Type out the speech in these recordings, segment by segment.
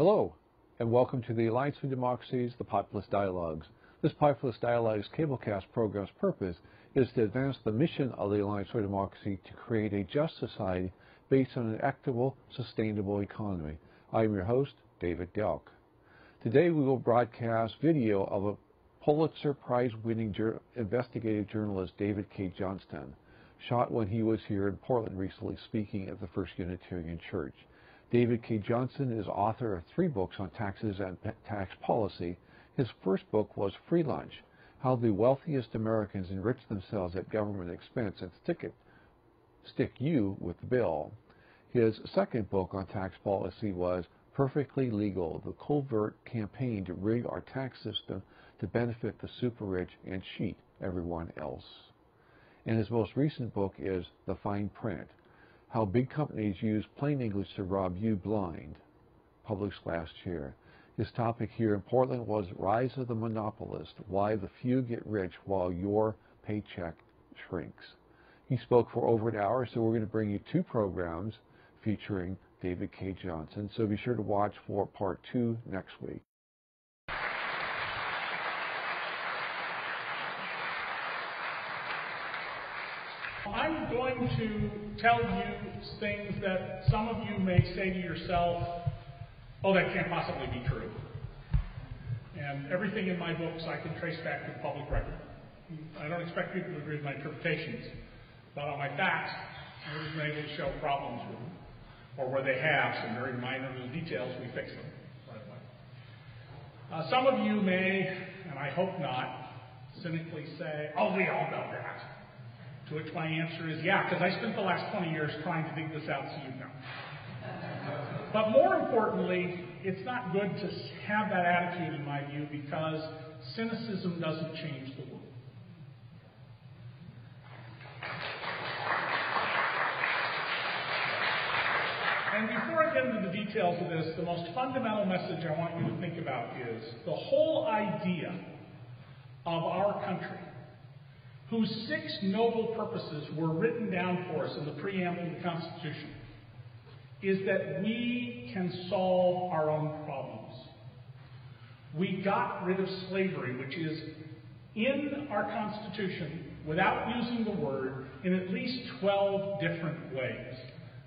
Hello, and welcome to the Alliance for Democracy's, the Populist Dialogues. This Populist Dialogues cablecast program's purpose is to advance the mission of the Alliance for Democracy to create a just society based on an equitable, sustainable economy. I am your host, David Delk. Today we will broadcast video of a Pulitzer Prize winning jur- investigative journalist David Cay Johnston, shot when he was here in Portland recently speaking at the First Unitarian Church. David Cay Johnston is author of three books on taxes and tax policy. His first book was Free Lunch How the Wealthiest Americans Enrich Themselves at Government Expense and Stick, it, stick You with the Bill. His second book on tax policy was Perfectly Legal The Covert Campaign to Rig Our Tax System to Benefit the Super Rich and Cheat Everyone Else. And his most recent book is The Fine Print how Big Companies Use Plain English to Rob You Blind, published last year. His topic here in Portland was Rise of the Monopolist Why the Few Get Rich While Your Paycheck Shrinks. He spoke for over an hour, so we're going to bring you two programs featuring David Cay Johnston. So be sure to watch for part two next week. I'm going to tell you things that some of you may say to yourself, oh, that can't possibly be true. And everything in my books I can trace back to the public record. I don't expect people to agree with my interpretations, but on my facts, I've been able to show problems with them, or where they have some very minor little details, we fix them right away. Uh, some of you may, and I hope not, cynically say, oh, we all know that. To which my answer is yeah, because I spent the last 20 years trying to dig this out so you know. But more importantly, it's not good to have that attitude, in my view, because cynicism doesn't change the world. And before I get into the details of this, the most fundamental message I want you to think about is the whole idea of our country whose six noble purposes were written down for us in the preamble of the Constitution, is that we can solve our own problems. We got rid of slavery, which is in our Constitution, without using the word, in at least 12 different ways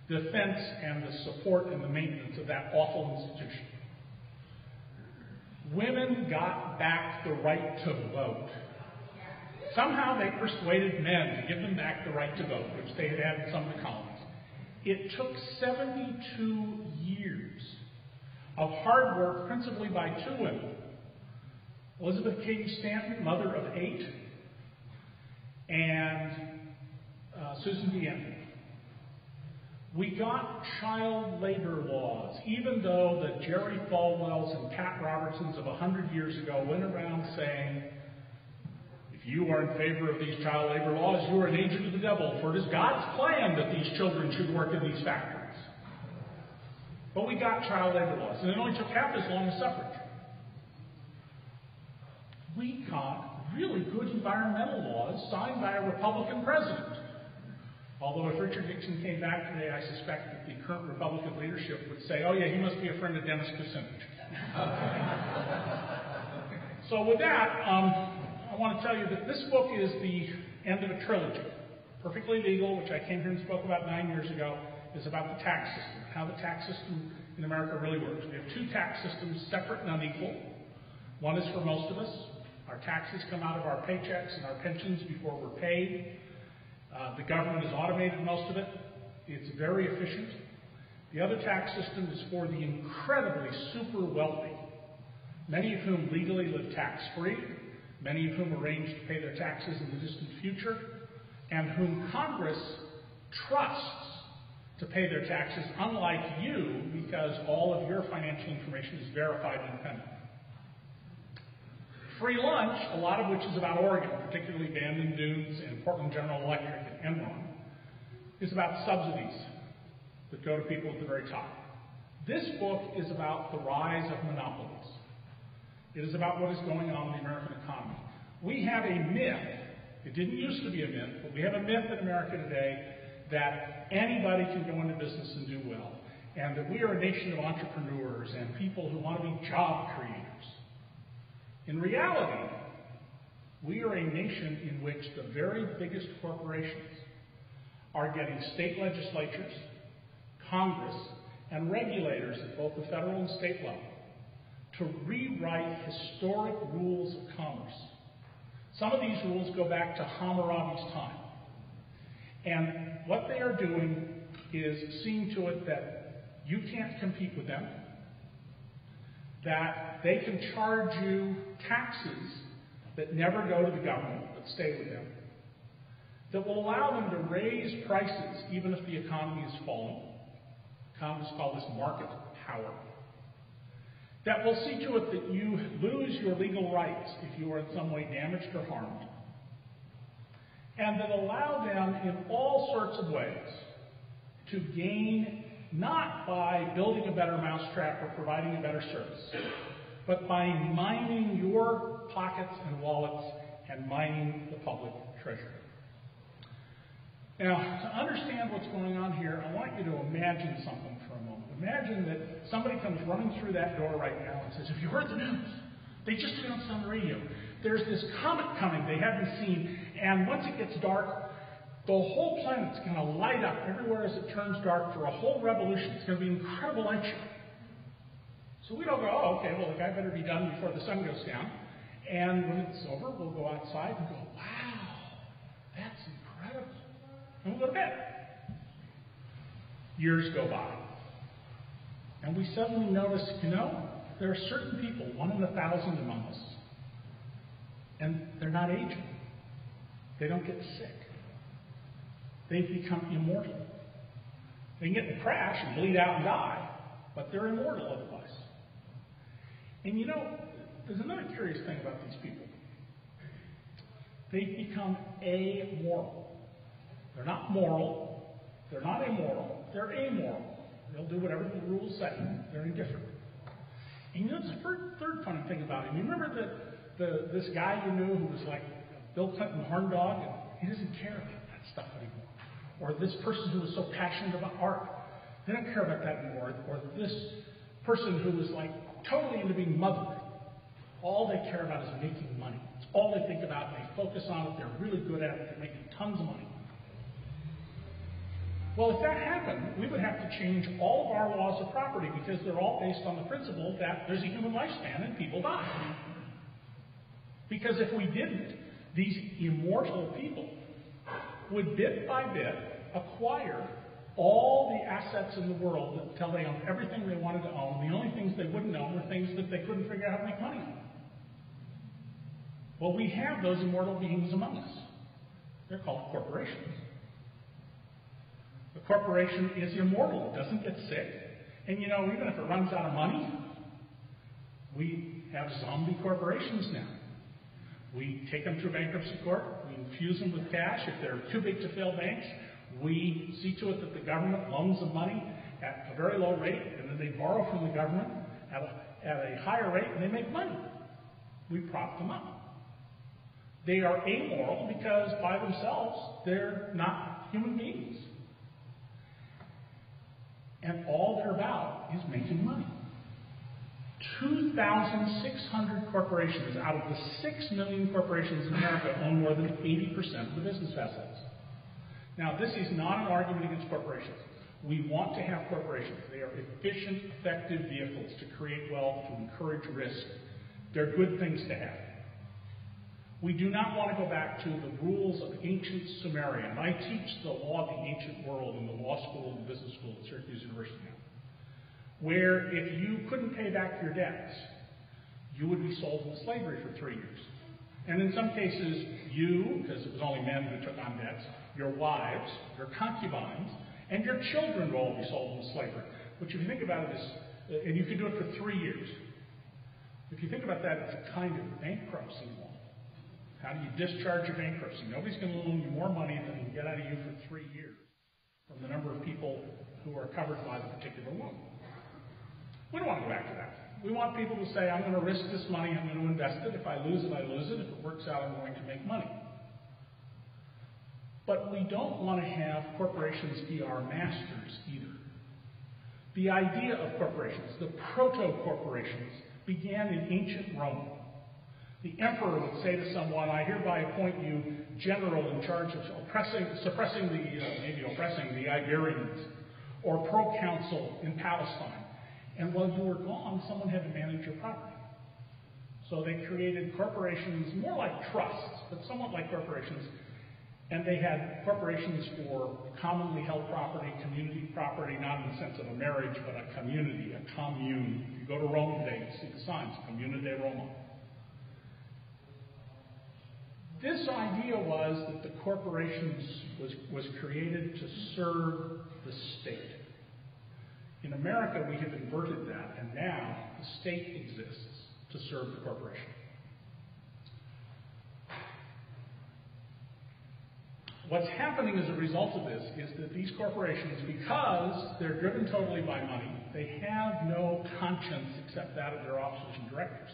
defense and the support and the maintenance of that awful institution. Women got back the right to vote. Somehow they persuaded men to give them back the right to vote, which they had had in some of the colonies. It took 72 years of hard work, principally by two women Elizabeth Cady Stanton, mother of eight, and uh, Susan B. Anthony. We got child labor laws, even though the Jerry Falwells and Pat Robertsons of 100 years ago went around saying, you are in favor of these child labor laws, you are an agent of the devil, for it is God's plan that these children should work in these factories. But we got child labor laws, and it only took half as long as suffrage. We got really good environmental laws signed by a Republican president. Although if Richard Nixon came back today, I suspect that the current Republican leadership would say, oh yeah, he must be a friend of Dennis Kucinich. so with that, um, I want to tell you that this book is the end of a trilogy. Perfectly Legal, which I came here and spoke about nine years ago, is about the tax system, how the tax system in America really works. We have two tax systems, separate and unequal. One is for most of us. Our taxes come out of our paychecks and our pensions before we're paid. Uh, the government has automated most of it. It's very efficient. The other tax system is for the incredibly super wealthy, many of whom legally live tax free many of whom arrange to pay their taxes in the distant future, and whom Congress trusts to pay their taxes, unlike you, because all of your financial information is verified independently. Free lunch, a lot of which is about Oregon, particularly Bandon Dunes and Portland General Electric and Enron, is about subsidies that go to people at the very top. This book is about the rise of monopolies. It is about what is going on in the American economy. We have a myth, it didn't used to be a myth, but we have a myth in America today that anybody can go into business and do well. and that we are a nation of entrepreneurs and people who want to be job creators. In reality, we are a nation in which the very biggest corporations are getting state legislatures, Congress, and regulators at both the federal and state level to rewrite historic rules of commerce. Some of these rules go back to Hammurabi's time. And what they are doing is seeing to it that you can't compete with them, that they can charge you taxes that never go to the government but stay with them, that will allow them to raise prices even if the economy is falling. Economists call this market power. That will see to it that you lose your legal rights if you are in some way damaged or harmed. And that allow them in all sorts of ways to gain not by building a better mousetrap or providing a better service, but by mining your pockets and wallets and mining the public treasury. Now, to understand what's going on here, I want you to imagine something. Imagine that somebody comes running through that door right now and says, Have you heard the news? They just announced on the radio. There's this comet coming they haven't seen, and once it gets dark, the whole planet's going to light up everywhere as it turns dark for a whole revolution. It's going to be incredible light show. So we don't go, oh, okay, well, the guy better be done before the sun goes down. And when it's over, we'll go outside and go, wow, that's incredible. And we'll go to bed. Years go by. And we suddenly notice, you know, there are certain people, one in a thousand among us, and they're not aging. They don't get sick. They've become immortal. They can get in a crash and bleed out and die, but they're immortal otherwise. And you know, there's another curious thing about these people. They've become amoral. They're not moral. They're not immoral. They're amoral. They'll do whatever the rules say. They're indifferent. And you know, the third, third funny thing about him. You remember the, the this guy you knew who was like Bill Clinton horn dog, and he doesn't care about that stuff anymore. Or this person who was so passionate about art, they don't care about that anymore. Or this person who was like totally into being mothered. All they care about is making money. It's all they think about. They focus on it. They're really good at it. They're making tons of money. Well, if that happened, we would have to change all of our laws of property because they're all based on the principle that there's a human lifespan and people die. Because if we didn't, these immortal people would bit by bit acquire all the assets in the world until they owned everything they wanted to own. The only things they wouldn't own were things that they couldn't figure out how to make money on. Well, we have those immortal beings among us. They're called corporations corporation is immortal. It doesn't get sick. And you know, even if it runs out of money, we have zombie corporations now. We take them through bankruptcy court. We infuse them with cash. If they're too big to fail banks, we see to it that the government loans them money at a very low rate, and then they borrow from the government at a, at a higher rate, and they make money. We prop them up. They are amoral because by themselves, they're not human beings. And all they're about is making money. 2,600 corporations out of the 6 million corporations in America own more than 80% of the business assets. Now, this is not an argument against corporations. We want to have corporations. They are efficient, effective vehicles to create wealth, to encourage risk. They're good things to have. We do not want to go back to the rules of ancient Sumerian. I teach the law of the ancient world in the law school and the business school at Syracuse University now, where if you couldn't pay back your debts, you would be sold into slavery for three years. And in some cases, you, because it was only men who took on debts, your wives, your concubines, and your children will all be sold into slavery. Which, if you think about it, is, and you could do it for three years. If you think about that, it's a kind of bankruptcy law. How do you discharge your bankruptcy? Nobody's going to loan you more money than can get out of you for three years from the number of people who are covered by the particular loan. We don't want to go back to that. We want people to say, I'm going to risk this money, I'm going to invest it. If I lose it, I lose it. If it works out, I'm going to make money. But we don't want to have corporations be our masters either. The idea of corporations, the proto-corporations, began in ancient Rome. The emperor would say to someone, I hereby appoint you general in charge of oppressing, suppressing the, uh, maybe oppressing the Iberians, or proconsul in Palestine. And while you were gone, someone had to manage your property. So they created corporations, more like trusts, but somewhat like corporations. And they had corporations for commonly held property, community property, not in the sense of a marriage, but a community, a commune. If you go to Rome today, you see the signs, Comune de Roma. This idea was that the corporations was, was created to serve the state. In America, we have inverted that, and now the state exists to serve the corporation. What's happening as a result of this is that these corporations, because they're driven totally by money, they have no conscience except that of their officers and directors,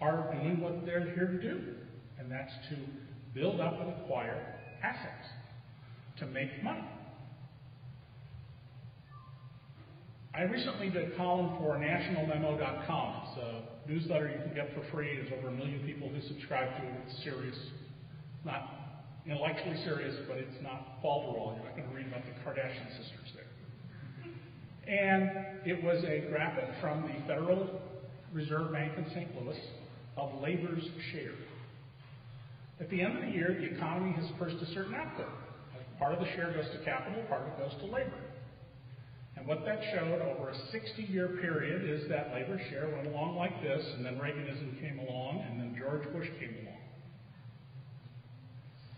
are doing what they're here to do and that's to build up and acquire assets to make money. I recently did a column for nationalmemo.com. It's a newsletter you can get for free. There's over a million people who subscribe to it. It's serious. Not intellectually serious, but it's not falderall. You're not going to read about the Kardashian sisters there. And it was a graphic from the Federal Reserve Bank in St. Louis of labor's share at the end of the year, the economy has purchased a certain output. Part of the share goes to capital, part of it goes to labor. And what that showed over a 60-year period is that labor share went along like this, and then Reaganism came along, and then George Bush came along.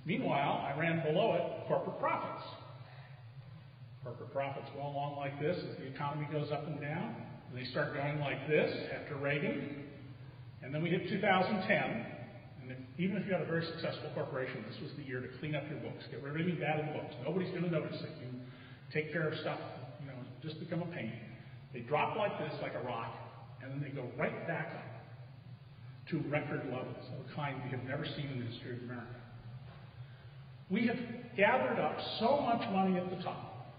Meanwhile, I ran below it corporate profits. Corporate profits go along like this as the economy goes up and down. And they start going like this after Reagan. And then we hit 2010, even if you had a very successful corporation, this was the year to clean up your books, get rid of any bad the books. Nobody's going to notice it. You take care of stuff, you know, just become a pain. They drop like this, like a rock, and then they go right back up to record levels of a kind we have never seen in the history of America. We have gathered up so much money at the top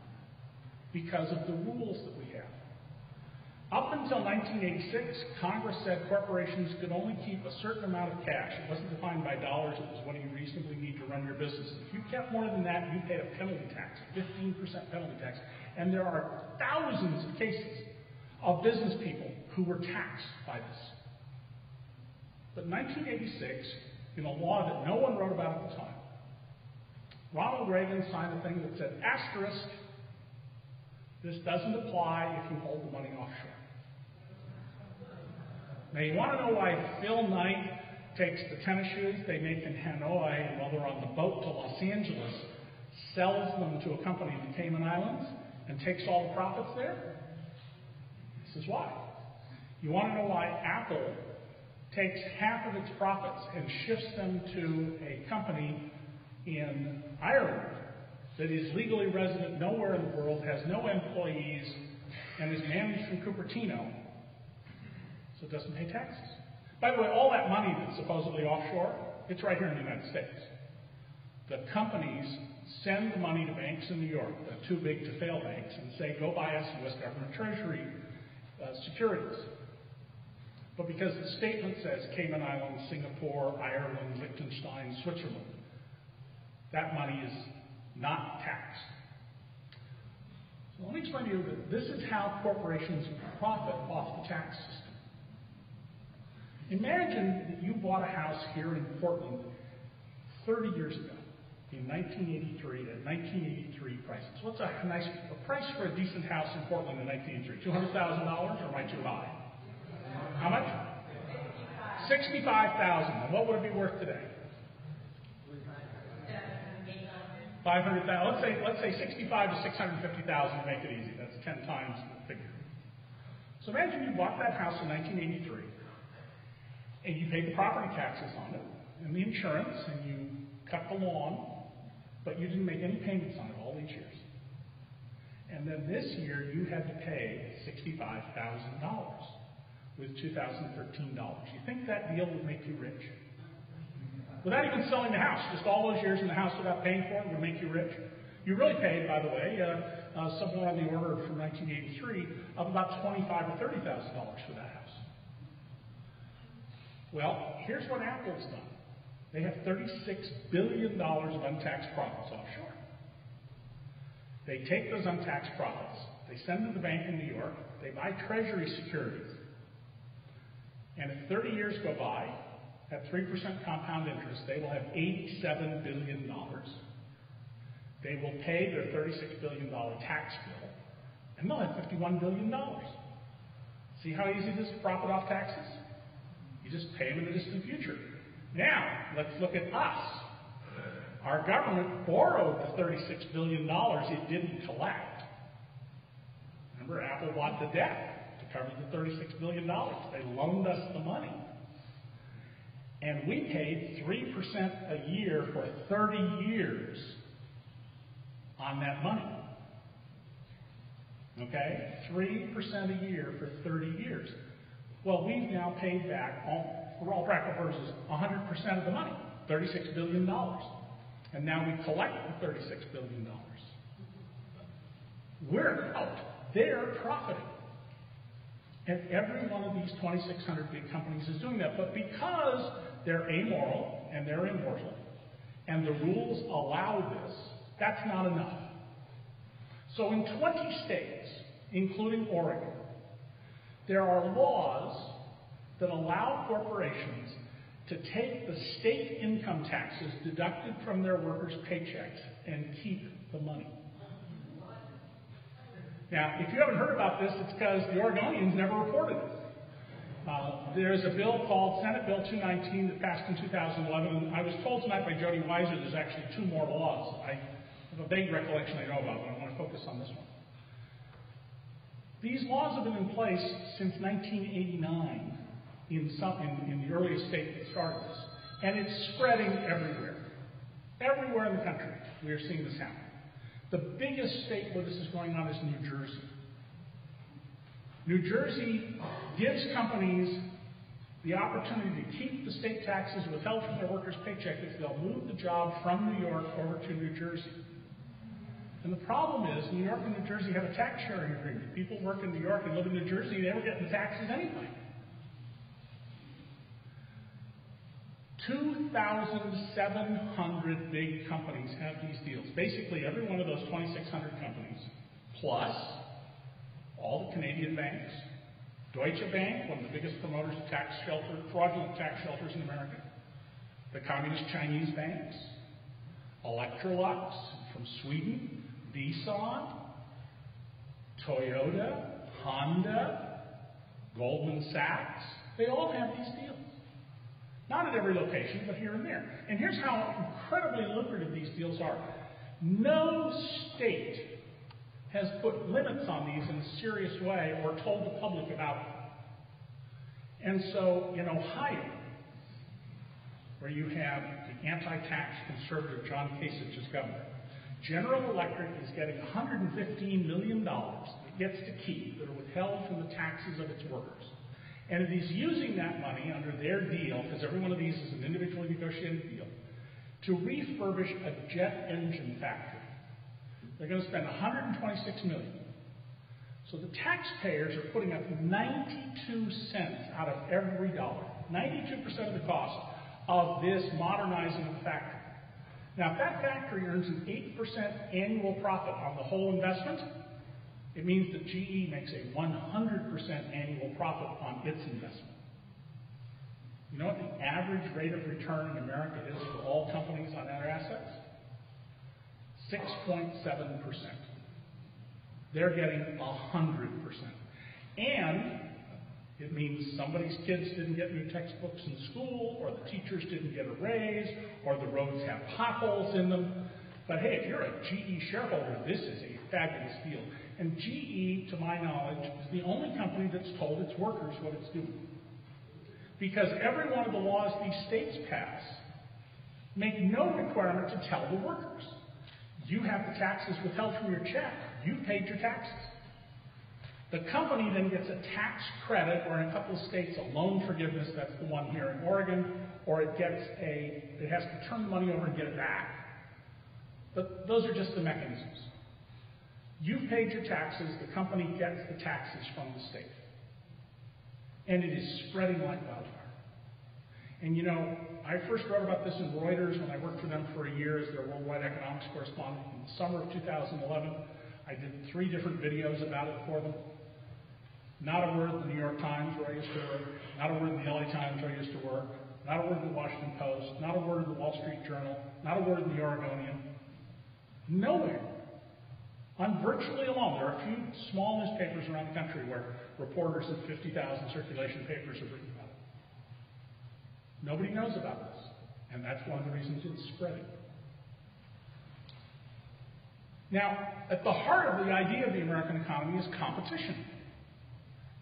because of the rules that we up until 1986, Congress said corporations could only keep a certain amount of cash. It wasn't defined by dollars, it was what you reasonably need to run your business. If you kept more than that, you paid a penalty tax, a 15% penalty tax. And there are thousands of cases of business people who were taxed by this. But in 1986, in a law that no one wrote about at the time, Ronald Reagan signed a thing that said, asterisk, this doesn't apply if you hold the money offshore. Now, you want to know why Phil Knight takes the tennis shoes they make in Hanoi and while they're on the boat to Los Angeles, sells them to a company in the Cayman Islands and takes all the profits there? This is why. You want to know why Apple takes half of its profits and shifts them to a company in Ireland that is legally resident nowhere in the world, has no employees, and is managed from Cupertino so it doesn't pay taxes. By the way, all that money that's supposedly offshore, it's right here in the United States. The companies send the money to banks in New York, the too big to fail banks, and say, go buy us U.S. government treasury uh, securities. But because the statement says Cayman Islands, Singapore, Ireland, Liechtenstein, Switzerland, that money is not taxed. So let me explain to you that this is how corporations profit off the tax system. Imagine that you bought a house here in Portland 30 years ago, in 1983, at 1983 prices. What's a nice a price for a decent house in Portland in 1983? $200,000 or am I too high? How much? 65000 And what would it be worth today? 500,000. Let's say let's say 65 to 650,000 to make it easy. That's 10 times the figure. So imagine you bought that house in 1983 and you paid the property taxes on it and the insurance, and you cut the lawn, but you didn't make any payments on it all these years. And then this year you had to pay $65,000 with 2013 dollars. You think that deal would make you rich? Without even selling the house, just all those years in the house without paying for it would make you rich. You really paid, by the way, uh, uh, somewhere on the order from 1983 of about 25 or 30 thousand dollars for that house. Well, here's what Apple's done. They have 36 billion dollars of untaxed profits offshore. They take those untaxed profits, they send them to the bank in New York, they buy treasury securities. And if 30 years go by, at 3% compound interest, they will have $87 billion. They will pay their $36 billion tax bill, and they'll have $51 billion. See how easy it is to profit off taxes? You just pay them in the distant future. Now, let's look at us. Our government borrowed the $36 billion it didn't collect. Remember, Apple bought the debt to cover the $36 billion. They loaned us the money. And we paid 3% a year for 30 years on that money. Okay? 3% a year for 30 years. Well, we've now paid back, for all practical purposes, 100% of the money, $36 billion. And now we collect the $36 billion. We're out. They're profiting. And every one of these 2,600 big companies is doing that. But because they're amoral and they're immortal, and the rules allow this, that's not enough. So in 20 states, including Oregon, there are laws that allow corporations to take the state income taxes deducted from their workers' paychecks and keep the money. Now, if you haven't heard about this, it's because the Oregonians never reported it. Uh, there's a bill called Senate Bill 219 that passed in 2011. And I was told tonight by Jody Weiser there's actually two more laws. I have a vague recollection I know about, but I want to focus on this one. These laws have been in place since 1989 in, some, in, in the earliest state that started this. And it's spreading everywhere. Everywhere in the country, we are seeing this happen. The biggest state where this is going on is New Jersey. New Jersey gives companies the opportunity to keep the state taxes withheld from their workers' paycheck if they'll move the job from New York over to New Jersey. And the problem is, New York and New Jersey have a tax sharing agreement. People work in New York and live in New Jersey, they don't get the taxes anyway. 2,700 big companies have these deals. Basically, every one of those 2,600 companies, plus all the Canadian banks, Deutsche Bank, one of the biggest promoters of tax shelter, fraudulent tax shelters in America, the communist Chinese banks, Electrolux from Sweden, Nissan, Toyota, Honda, Goldman Sachs, they all have these deals. Not at every location, but here and there. And here's how incredibly lucrative these deals are. No state has put limits on these in a serious way or told the public about them. And so in Ohio, where you have the anti-tax conservative John Kasich as governor, General Electric is getting $115 million it gets to keep that are withheld from the taxes of its workers. And it is using that money under their deal, because every one of these is an individually negotiated deal, to refurbish a jet engine factory. They're going to spend $126 million. So the taxpayers are putting up 92 cents out of every dollar. 92% of the cost of this modernizing of the factory. Now, if that factory earns an 8% annual profit on the whole investment, it means that GE makes a 100% annual profit on its investment. You know what the average rate of return in America is for all companies on their assets? 6.7%. They're getting 100%. And it means somebody's kids didn't get new textbooks in school, or the teachers didn't get a raise, or the roads have potholes in them. But hey, if you're a GE shareholder, this is a fabulous deal. And GE, to my knowledge, is the only company that's told its workers what it's doing. Because every one of the laws these states pass make no requirement to tell the workers. You have the taxes withheld from your check. You paid your taxes. The company then gets a tax credit, or in a couple of states, a loan forgiveness. That's the one here in Oregon. Or it gets a, it has to turn the money over and get it back. But those are just the mechanisms. You've paid your taxes, the company gets the taxes from the state. And it is spreading like wildfire. And you know, I first wrote about this in Reuters when I worked for them for a year as their worldwide economics correspondent. In the summer of 2011, I did three different videos about it for them. Not a word in the New York Times where I used to work, not a word in the LA Times where I used to work, not a word in the Washington Post, not a word in the Wall Street Journal, not a word in the Oregonian. Nowhere. I'm virtually alone. There are a few small newspapers around the country where reporters of 50,000 circulation papers have written about it. Nobody knows about this, and that's one of the reasons it's spreading. Now, at the heart of the idea of the American economy is competition.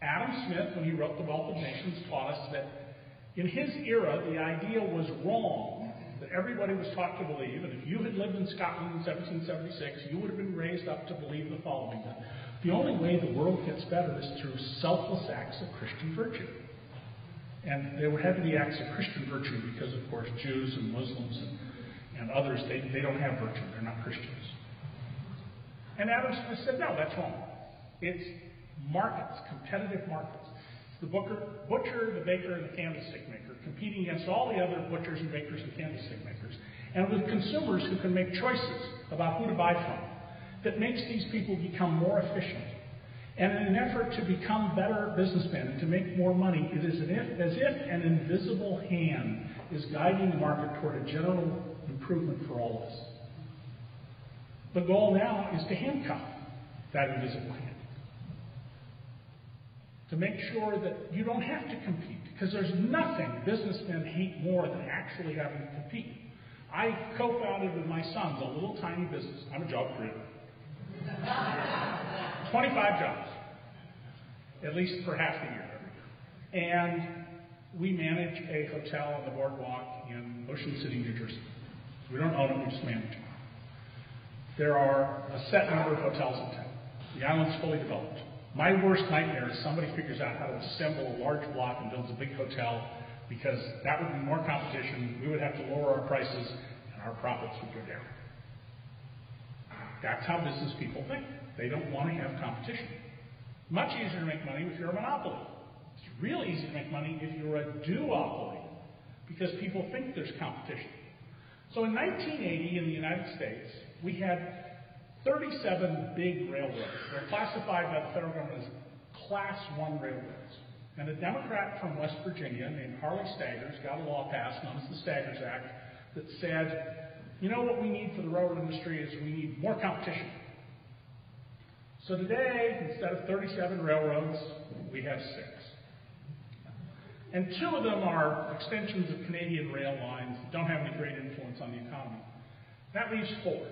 Adam Smith, when he wrote The Wealth of Nations, taught us that in his era, the idea was wrong that everybody was taught to believe, and if you had lived in Scotland in 1776, you would have been raised up to believe the following that the only way the world gets better is through selfless acts of Christian virtue. And there would have acts of Christian virtue because, of course, Jews and Muslims and, and others, they, they don't have virtue. They're not Christians. And Adam Smith said, no, that's wrong. It's markets, competitive markets. The butcher, the baker, and the candlestick maker competing against all the other butchers and bakers and candlestick makers. And with consumers who can make choices about who to buy from, that makes these people become more efficient. And in an effort to become better businessmen and to make more money, it is as if an invisible hand is guiding the market toward a general improvement for all of us. The goal now is to handcuff that invisible hand. To make sure that you don't have to compete. Because there's nothing businessmen hate more than actually having to compete. I co founded with my sons a little tiny business. I'm a job creator. 25 jobs, at least for half the year every year. And we manage a hotel on the boardwalk in Ocean City, New Jersey. We don't own it, we just manage it. There are a set number of hotels in town. The island's fully developed. My worst nightmare is somebody figures out how to assemble a large block and builds a big hotel because that would be more competition. We would have to lower our prices and our profits would go down. That's how business people think. They don't want to have competition. Much easier to make money if you're a monopoly. It's real easy to make money if you're a duopoly because people think there's competition. So in 1980 in the United States, we had 37 big railroads. They're classified by the federal government as Class 1 railroads. And a Democrat from West Virginia named Harley Staggers got a law passed known as the Staggers Act that said, you know what we need for the railroad industry is we need more competition. So today, instead of 37 railroads, we have six. And two of them are extensions of Canadian rail lines that don't have any great influence on the economy. That leaves four.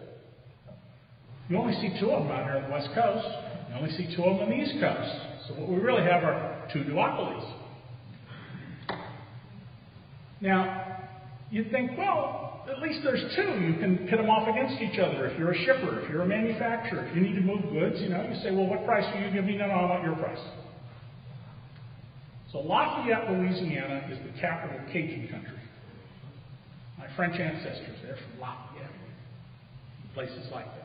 You only see two of them out here on the West Coast. You only see two of them on the East Coast. So what we really have are two duopolies. Now, you'd think, well, at least there's two. You can pit them off against each other. If you're a shipper, if you're a manufacturer, if you need to move goods, you know, you say, well, what price will you give me? No, no, I want your price. So Lafayette, Louisiana is the capital of Cajun country. My French ancestors, they're from Lafayette, places like that.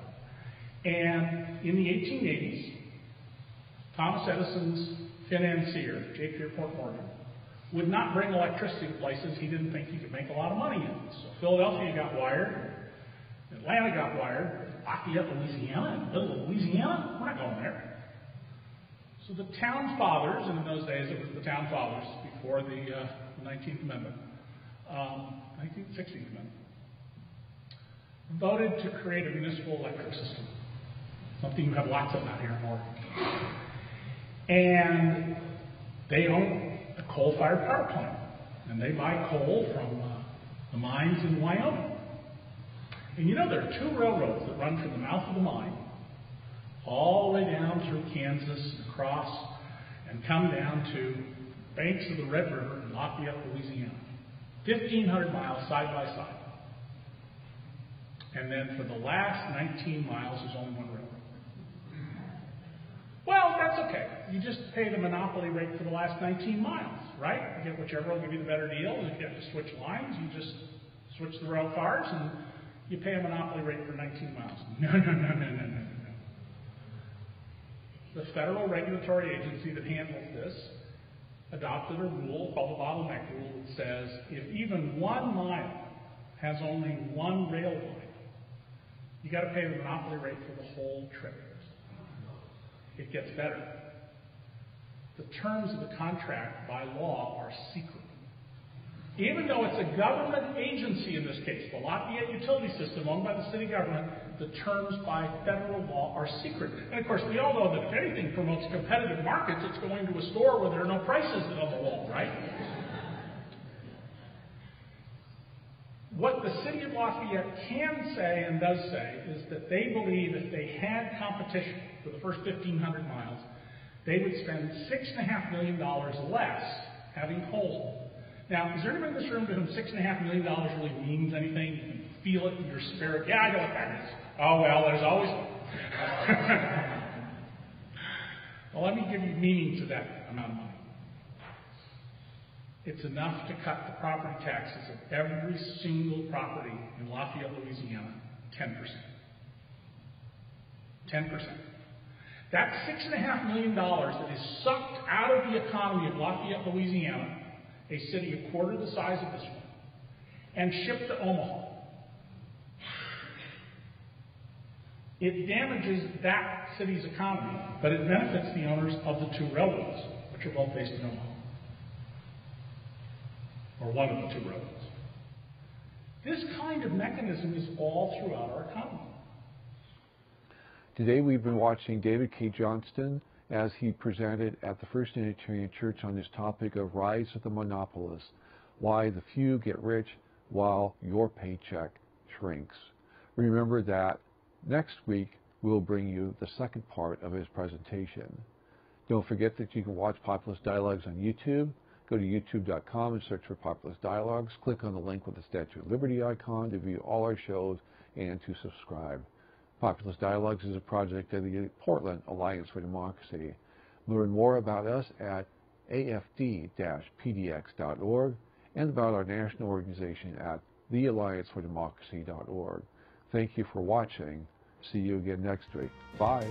And in the 1880s, Thomas Edison's financier, J. Pierpont Morgan, would not bring electricity to places he didn't think he could make a lot of money in. So Philadelphia got wired, Atlanta got wired, Lafayette, Louisiana, middle of Louisiana, we're not going there. So the town fathers, and in those days it was the town fathers before the, uh, 19th Amendment, um, 19th, 16th Amendment, voted to create a municipal electric system something you have lots of out here in Oregon. And they own a coal-fired power plant, and they buy coal from uh, the mines in Wyoming. And you know there are two railroads that run from the mouth of the mine all the way down through Kansas and across and come down to banks of the Red River in Lafayette, Louisiana. 1,500 miles side by side. And then for the last 19 miles, there's only one railroad. That's okay. You just pay the monopoly rate for the last 19 miles, right? You get whichever will give you the better deal. If you have to switch lines, you just switch the rail cars and you pay a monopoly rate for 19 miles. No, no, no, no, no, no, no. the federal regulatory agency that handles this adopted a rule called the bottleneck rule that says if even one mile has only one rail line, you got to pay the monopoly rate for the whole trip. It gets better. The terms of the contract by law are secret. Even though it's a government agency in this case, the Lafayette Utility System owned by the city government, the terms by federal law are secret. And of course, we all know that if anything promotes competitive markets, it's going to a store where there are no prices on the wall, right? What the city of Lafayette can say and does say is that they believe if they had competition for the first 1,500 miles, they would spend $6.5 million less having coal. Now, is there anyone in this room to whom $6.5 million really means anything? You can feel it in your spirit. Yeah, I know what that is. Oh, well, there's always. well, let me give you meaning to that amount of. It's enough to cut the property taxes of every single property in Lafayette, Louisiana, 10%. 10%. That $6.5 million that is sucked out of the economy of Lafayette, Louisiana, a city a quarter the size of this one, and shipped to Omaha. It damages that city's economy, but it benefits the owners of the two railroads, which are both based in Omaha. Or one of the two railroads. This kind of mechanism is all throughout our economy. Today we've been watching David Cay Johnston as he presented at the First Unitarian Church on his topic of rise of the monopolists, why the few get rich while your paycheck shrinks. Remember that next week we'll bring you the second part of his presentation. Don't forget that you can watch Populist Dialogues on YouTube. Go to youtube.com and search for Populist Dialogues. Click on the link with the Statue of Liberty icon to view all our shows and to subscribe. Populist Dialogues is a project of the Portland Alliance for Democracy. Learn more about us at afd-pdx.org and about our national organization at thealliancefordemocracy.org. Thank you for watching. See you again next week. Bye.